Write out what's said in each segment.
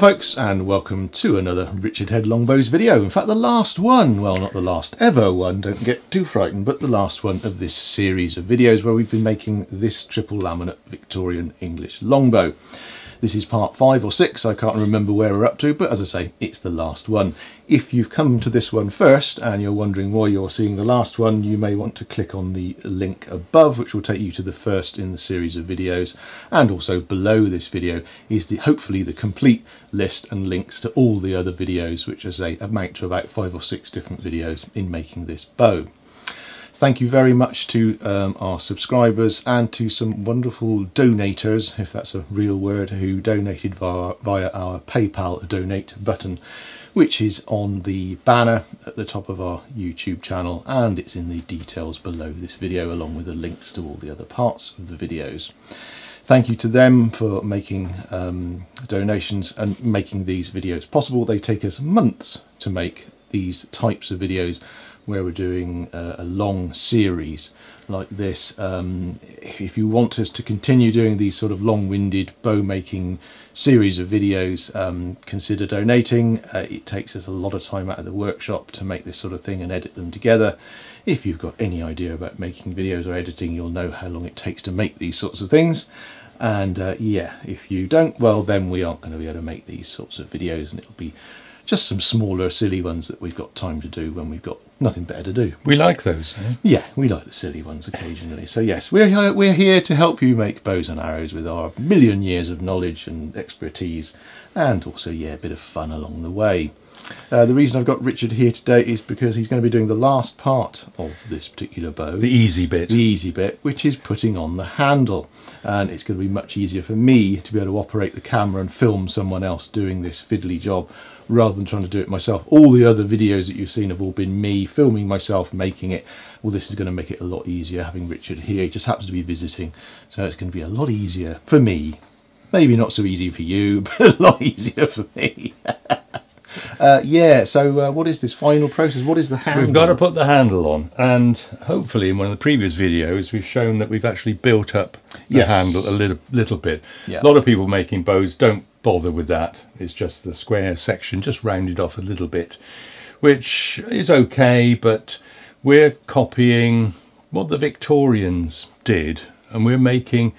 Hello folks and welcome to another Richard Head Longbows video. In fact the last one, well not the last ever one, don't get too frightened, but the last one of this series of videos where we've been making this triple laminate Victorian English longbow. This is part five or six, I can't remember where we're up to, but as I say, it's the last one. If you've come to this one first and you're wondering why you're seeing the last one, you may want to click on the link above, which will take you to the first in the series of videos. And also below this video is the hopefully the complete list and links to all the other videos, which as I say amount to about five or six different videos in making this bow. Thank you very much to um, our subscribers and to some wonderful donators, if that's a real word, who donated via, via our PayPal donate button, which is on the banner at the top of our YouTube channel and it's in the details below this video along with the links to all the other parts of the videos. Thank you to them for making um, donations and making these videos possible. They take us months to make these types of videos where we're doing a, a long series like this. Um, if you want us to continue doing these sort of long-winded bow making series of videos, um, consider donating. Uh, it takes us a lot of time out of the workshop to make this sort of thing and edit them together. If you've got any idea about making videos or editing, you'll know how long it takes to make these sorts of things. And uh, yeah, if you don't, well, then we aren't going to be able to make these sorts of videos and it'll be just some smaller silly ones that we've got time to do when we've got nothing better to do. We like those. Eh? Yeah, we like the silly ones occasionally. So yes, we're here, we're here to help you make bows and arrows with our million years of knowledge and expertise, and also yeah, a bit of fun along the way. Uh, the reason I've got Richard here today is because he's going to be doing the last part of this particular bow. The easy bit. The easy bit, which is putting on the handle. And it's going to be much easier for me to be able to operate the camera and film someone else doing this fiddly job rather than trying to do it myself. All the other videos that you've seen have all been me filming myself, making it. Well, this is going to make it a lot easier having Richard here. He just happens to be visiting, so it's going to be a lot easier for me. Maybe not so easy for you, but a lot easier for me. uh, yeah, so uh, what is this final process? What is the handle? We've got to put the handle on, and hopefully in one of the previous videos we've shown that we've actually built up the yes. handle a little, little bit. Yeah. A lot of people making bows don't bother with that. It's just the square section, just rounded off a little bit, which is okay, but we're copying what the Victorians did, and we're making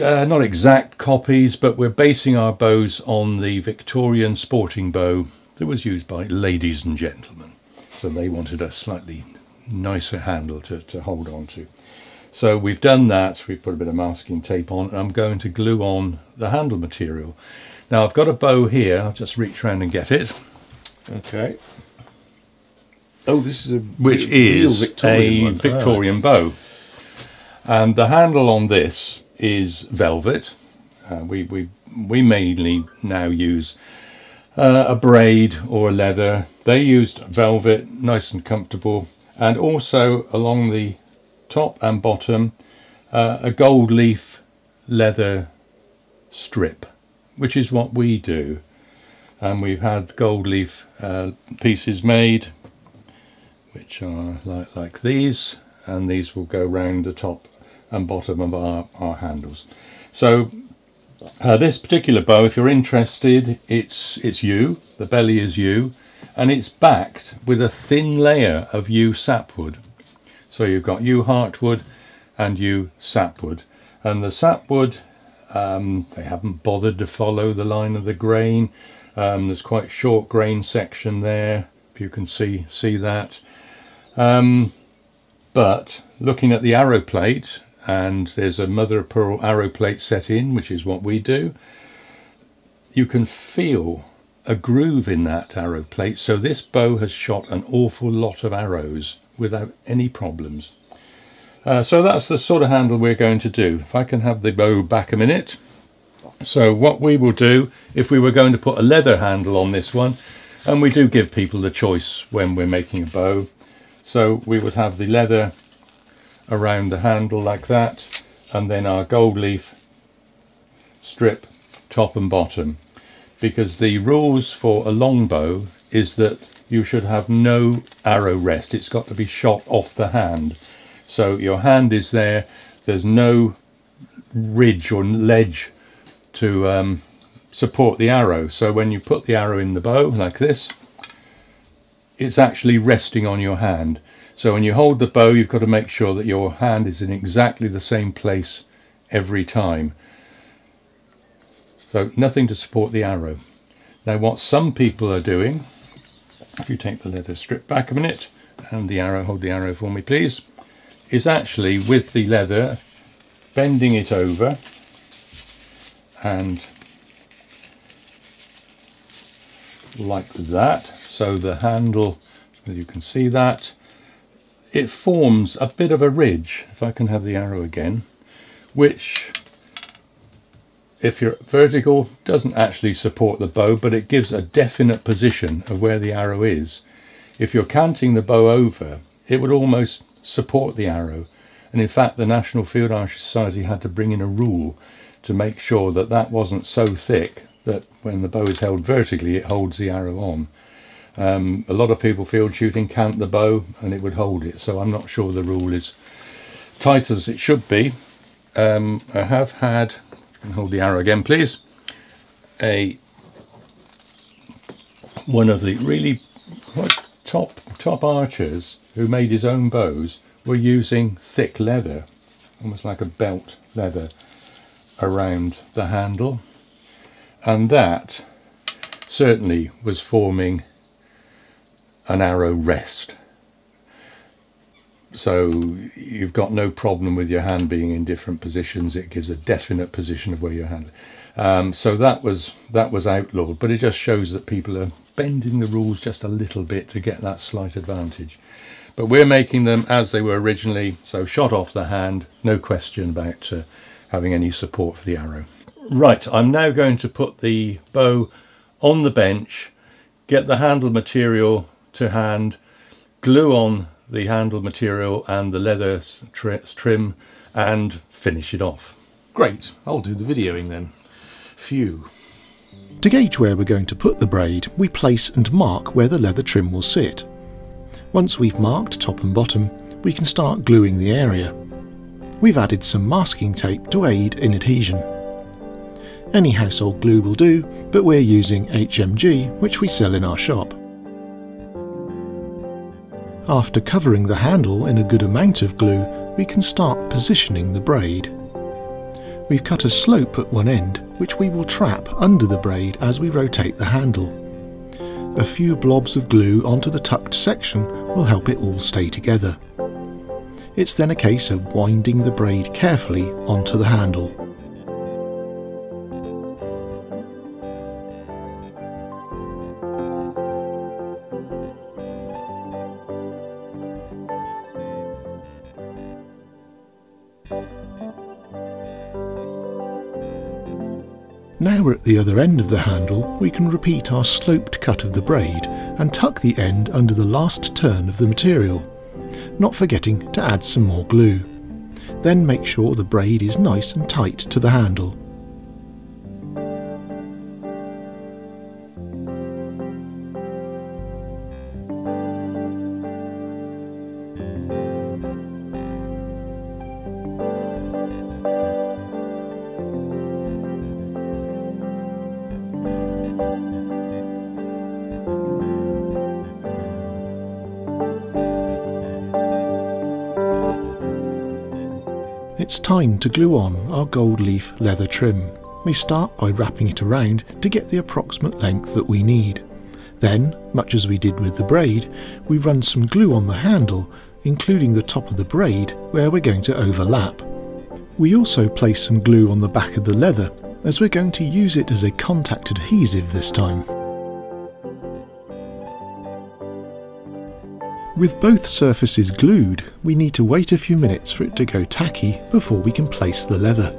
uh, not exact copies, but we're basing our bows on the Victorian sporting bow that was used by ladies and gentlemen. So they wanted a slightly nicer handle to, to hold on to. So we've done that, we've put a bit of masking tape on, and I'm going to glue on the handle material. Now I've got a bow here, I'll just reach around and get it. Okay. Oh, this is a Which is Victorian a Victorian ah. bow. And the handle on this is velvet. Uh, we, we, we mainly now use uh, a braid or a leather. They used velvet, nice and comfortable. And also along the top and bottom uh, a gold leaf leather strip which is what we do. And we've had gold leaf uh, pieces made which are like, like these and these will go round the top and bottom of our, our handles. So uh, this particular bow if you're interested it's it's yew the belly is yew and it's backed with a thin layer of yew sapwood so you've got yew heartwood and yew sapwood. And the sapwood, um, they haven't bothered to follow the line of the grain. Um, there's quite a short grain section there, if you can see, see that. Um, but looking at the arrow plate, and there's a mother of pearl arrow plate set in, which is what we do, you can feel a groove in that arrow plate. So this bow has shot an awful lot of arrows without any problems. Uh, so that's the sort of handle we're going to do. If I can have the bow back a minute. So what we will do, if we were going to put a leather handle on this one, and we do give people the choice when we're making a bow, so we would have the leather around the handle like that, and then our gold leaf strip top and bottom. Because the rules for a long bow is that you should have no arrow rest. It's got to be shot off the hand. So your hand is there. There's no ridge or ledge to um, support the arrow. So when you put the arrow in the bow like this, it's actually resting on your hand. So when you hold the bow, you've got to make sure that your hand is in exactly the same place every time. So nothing to support the arrow. Now what some people are doing, if you take the leather strip back a minute, and the arrow, hold the arrow for me please, is actually with the leather, bending it over, and like that. So the handle you can see that it forms a bit of a ridge if I can have the arrow again which if you're vertical doesn't actually support the bow but it gives a definite position of where the arrow is if you're canting the bow over it would almost support the arrow and in fact the National Field Archery Society had to bring in a rule to make sure that that wasn't so thick that when the bow is held vertically it holds the arrow on. Um, a lot of people field shooting cant the bow and it would hold it so I'm not sure the rule is tight as it should be. Um, I have had, hold the arrow again please, a one of the really top top archers who made his own bows were using thick leather, almost like a belt leather around the handle. And that certainly was forming an arrow rest. So you've got no problem with your hand being in different positions. It gives a definite position of where your hand um, so that was that was outlawed but it just shows that people are bending the rules just a little bit to get that slight advantage but we're making them as they were originally so shot off the hand no question about uh, having any support for the arrow. Right, I'm now going to put the bow on the bench, get the handle material to hand, glue on the handle material and the leather trim and finish it off. Great, I'll do the videoing then. Phew. To gauge where we're going to put the braid, we place and mark where the leather trim will sit. Once we've marked top and bottom, we can start gluing the area we've added some masking tape to aid in adhesion. Any household glue will do, but we're using HMG, which we sell in our shop. After covering the handle in a good amount of glue, we can start positioning the braid. We've cut a slope at one end, which we will trap under the braid as we rotate the handle. A few blobs of glue onto the tucked section will help it all stay together. It's then a case of winding the braid carefully onto the handle. Now we're at the other end of the handle, we can repeat our sloped cut of the braid and tuck the end under the last turn of the material not forgetting to add some more glue. Then make sure the braid is nice and tight to the handle. It's time to glue on our gold leaf leather trim. We start by wrapping it around to get the approximate length that we need. Then, much as we did with the braid, we run some glue on the handle, including the top of the braid where we're going to overlap. We also place some glue on the back of the leather as we're going to use it as a contact adhesive this time. With both surfaces glued, we need to wait a few minutes for it to go tacky before we can place the leather.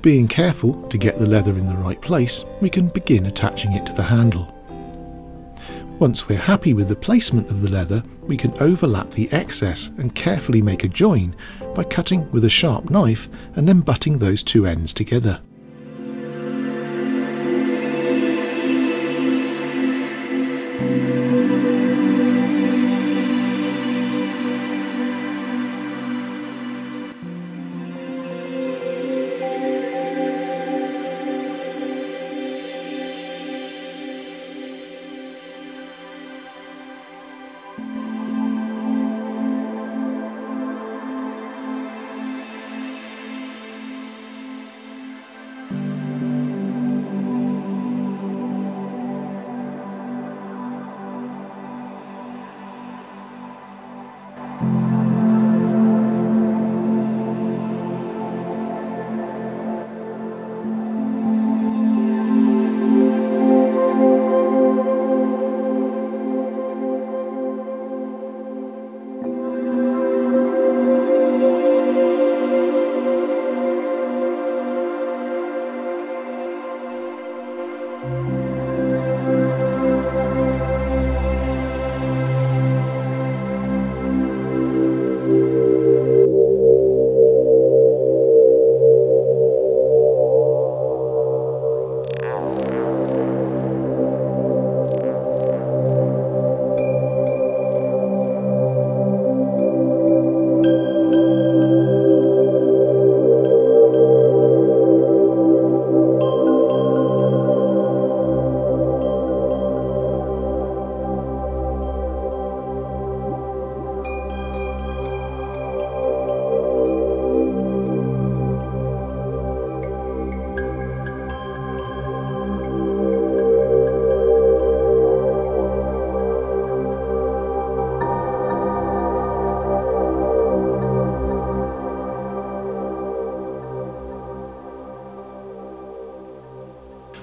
Being careful to get the leather in the right place, we can begin attaching it to the handle. Once we're happy with the placement of the leather, we can overlap the excess and carefully make a join by cutting with a sharp knife and then butting those two ends together.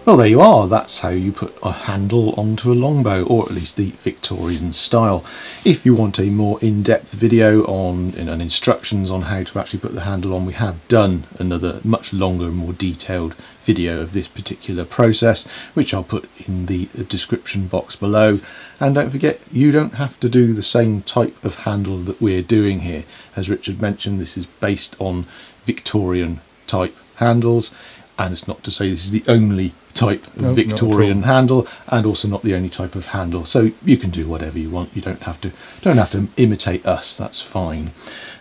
Well, there you are. That's how you put a handle onto a longbow, or at least the Victorian style. If you want a more in-depth video on you know, and instructions on how to actually put the handle on, we have done another much longer and more detailed video of this particular process, which I'll put in the description box below. And don't forget, you don't have to do the same type of handle that we're doing here. As Richard mentioned, this is based on Victorian type handles and it's not to say this is the only type of no, Victorian handle and also not the only type of handle. So you can do whatever you want. You don't have to don't have to imitate us. That's fine.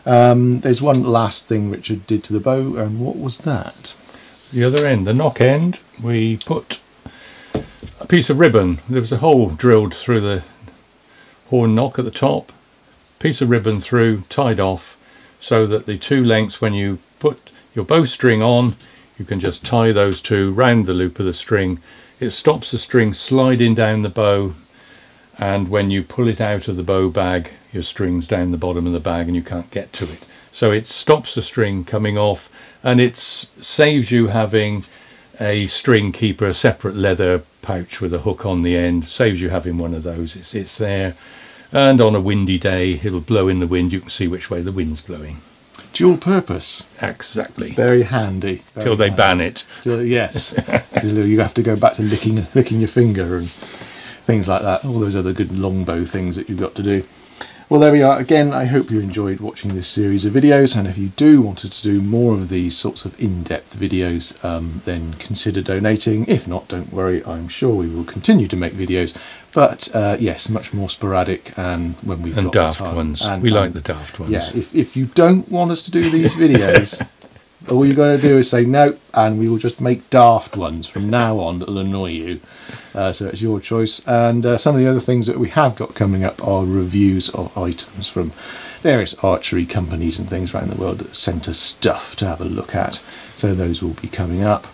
Um, there's one last thing Richard did to the bow and what was that? The other end the nock end we put a piece of ribbon. There was a hole drilled through the horn nock at the top. Piece of ribbon through tied off so that the two lengths when you put your bowstring on you can just tie those two round the loop of the string. It stops the string sliding down the bow and when you pull it out of the bow bag your string's down the bottom of the bag and you can't get to it. So it stops the string coming off and it saves you having a string keeper a separate leather pouch with a hook on the end. Saves you having one of those. It's, it's there and on a windy day it'll blow in the wind. You can see which way the wind's blowing dual purpose. Exactly. Very handy. Very Till they handy. ban it. Till, yes. you have to go back to licking licking your finger and things like that. All those other good longbow things that you've got to do. Well, there we are. Again, I hope you enjoyed watching this series of videos, and if you do wanted to do more of these sorts of in-depth videos, um, then consider donating. If not, don't worry. I'm sure we will continue to make videos but uh, yes, much more sporadic and when we've and got daft ones. And, we like the daft ones. Yeah, if, if you don't want us to do these videos, all you've got to do is say no, and we will just make daft ones from now on that'll annoy you. Uh, so it's your choice. And uh, some of the other things that we have got coming up are reviews of items from various archery companies and things around the world that sent us stuff to have a look at. So those will be coming up.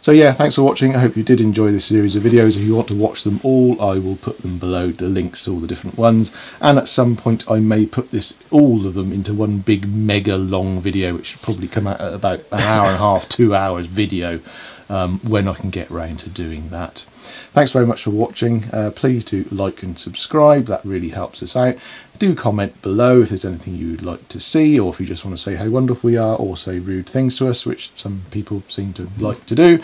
So yeah, thanks for watching. I hope you did enjoy this series of videos. If you want to watch them all, I will put them below, the links to all the different ones. And at some point I may put this, all of them, into one big mega long video, which should probably come out at about an hour and a half, two hours video, um, when I can get round to doing that. Thanks very much for watching. Uh, please do like and subscribe. That really helps us out. Do comment below if there's anything you would like to see or if you just want to say how wonderful we are or say rude things to us, which some people seem to like to do.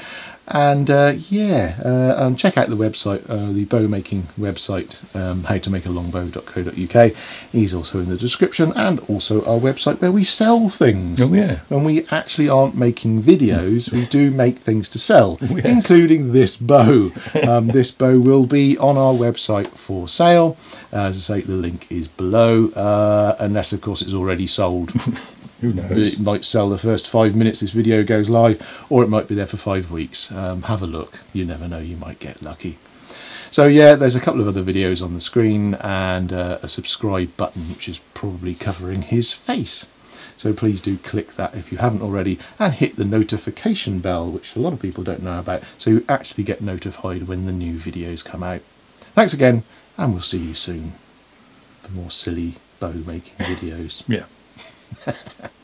And uh, yeah uh, and check out the website uh, the bow making website um, how to make a longbow.co.uk is also in the description and also our website where we sell things. Oh yeah. When we actually aren't making videos we do make things to sell yes. including this bow. Um, this bow will be on our website for sale. As I say the link is below uh, unless of course it's already sold Who knows? It might sell the first five minutes this video goes live, or it might be there for five weeks. Um, have a look. You never know, you might get lucky. So yeah, there's a couple of other videos on the screen and uh, a subscribe button, which is probably covering his face. So please do click that if you haven't already and hit the notification bell, which a lot of people don't know about, so you actually get notified when the new videos come out. Thanks again, and we'll see you soon for more silly bow making videos. Yeah.